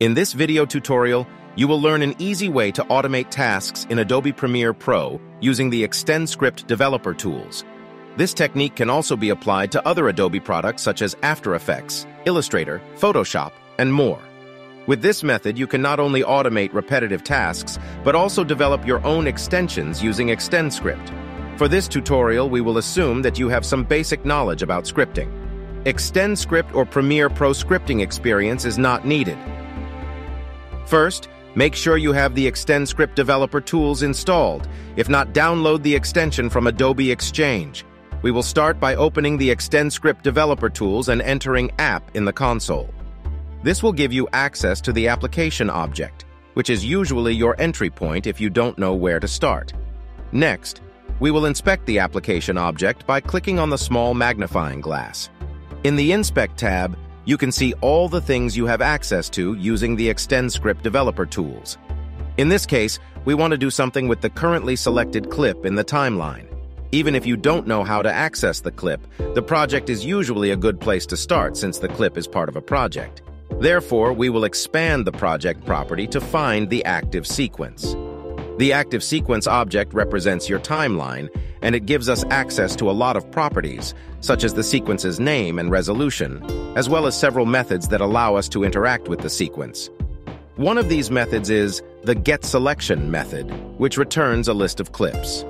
In this video tutorial, you will learn an easy way to automate tasks in Adobe Premiere Pro using the ExtendScript developer tools. This technique can also be applied to other Adobe products such as After Effects, Illustrator, Photoshop, and more. With this method, you can not only automate repetitive tasks, but also develop your own extensions using ExtendScript. For this tutorial, we will assume that you have some basic knowledge about scripting. ExtendScript or Premiere Pro scripting experience is not needed. First, make sure you have the ExtendScript developer tools installed. If not, download the extension from Adobe Exchange. We will start by opening the ExtendScript developer tools and entering App in the console. This will give you access to the application object, which is usually your entry point if you don't know where to start. Next, we will inspect the application object by clicking on the small magnifying glass. In the Inspect tab, you can see all the things you have access to using the ExtendScript developer tools. In this case, we want to do something with the currently selected clip in the timeline. Even if you don't know how to access the clip, the project is usually a good place to start since the clip is part of a project. Therefore, we will expand the project property to find the active sequence. The active sequence object represents your timeline, and it gives us access to a lot of properties, such as the sequence's name and resolution, as well as several methods that allow us to interact with the sequence. One of these methods is the getSelection method, which returns a list of clips.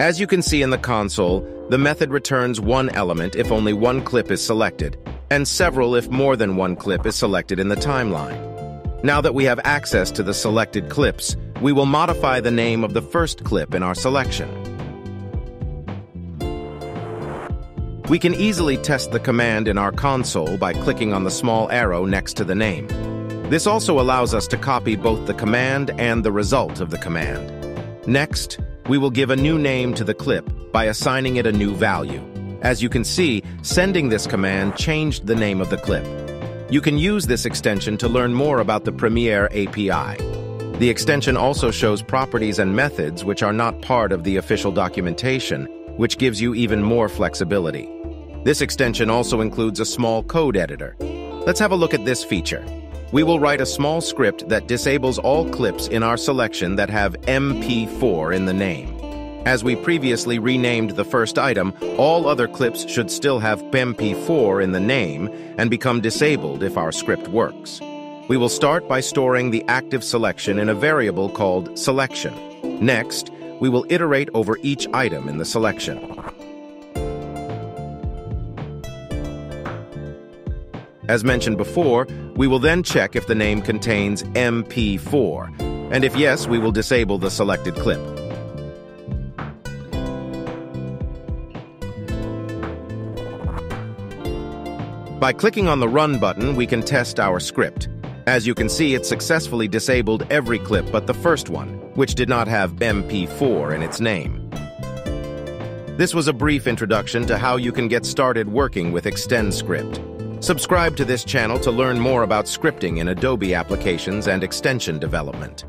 As you can see in the console, the method returns one element if only one clip is selected, and several if more than one clip is selected in the timeline. Now that we have access to the selected clips, we will modify the name of the first clip in our selection. We can easily test the command in our console by clicking on the small arrow next to the name. This also allows us to copy both the command and the result of the command. Next, we will give a new name to the clip by assigning it a new value. As you can see, sending this command changed the name of the clip. You can use this extension to learn more about the Premiere API. The extension also shows properties and methods which are not part of the official documentation, which gives you even more flexibility. This extension also includes a small code editor. Let's have a look at this feature. We will write a small script that disables all clips in our selection that have MP4 in the name. As we previously renamed the first item, all other clips should still have MP4 in the name and become disabled if our script works. We will start by storing the active selection in a variable called selection. Next, we will iterate over each item in the selection. As mentioned before, we will then check if the name contains MP4, and if yes, we will disable the selected clip. By clicking on the Run button, we can test our script. As you can see, it successfully disabled every clip but the first one, which did not have MP4 in its name. This was a brief introduction to how you can get started working with ExtendScript. Subscribe to this channel to learn more about scripting in Adobe applications and extension development.